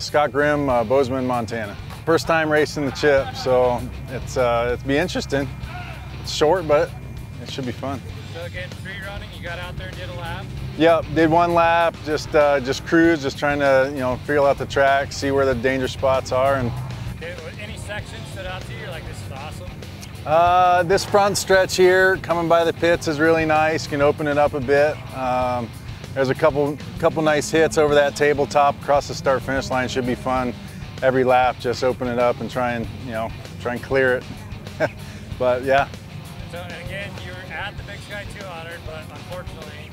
Scott Grimm, uh, Bozeman, Montana. First time racing the chip, so it's uh, it'll be interesting. It's short, but it should be fun. So again, free running, you got out there and did a lap? Yep, did one lap, just uh, just cruise, just trying to you know feel out the track, see where the danger spots are, and any sections stood out to you? Like, this is awesome. Uh, this front stretch here, coming by the pits, is really nice. Can open it up a bit. Um, there's a couple couple nice hits over that tabletop across the start finish line. Should be fun. Every lap, just open it up and try and you know try and clear it. but yeah, So again, you were at the Big Sky 200, but unfortunately,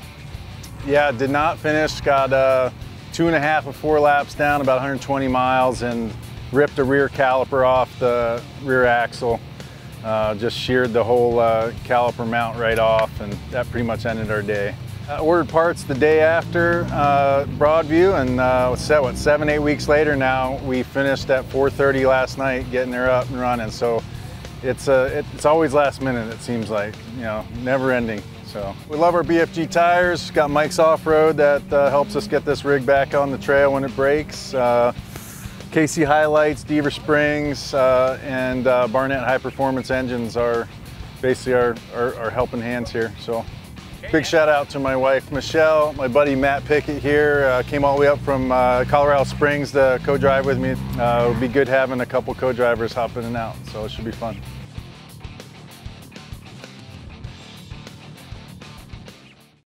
yeah, did not finish. Got uh, two and a half of four laps down, about 120 miles, and ripped a rear caliper off the rear axle. Uh, just sheared the whole uh, caliper mount right off, and that pretty much ended our day. Uh, ordered parts the day after uh, Broadview, and uh, set what seven, eight weeks later. Now we finished at 4:30 last night, getting her up and running. So it's uh, it, it's always last minute. It seems like you know, never ending. So we love our BFG tires. Got Mike's Off Road that uh, helps us get this rig back on the trail when it breaks. Uh, KC HiLiTES, Deaver Springs, uh, and Barnett High Performance Engines are basically our, our, our helping hands here. So big shout out to my wife Michelle, my buddy Matt Pickett here. Uh, came all the way up from uh, Colorado Springs to co-drive with me. Uh, it would be good having a couple co-drivers hop in and out, so it should be fun.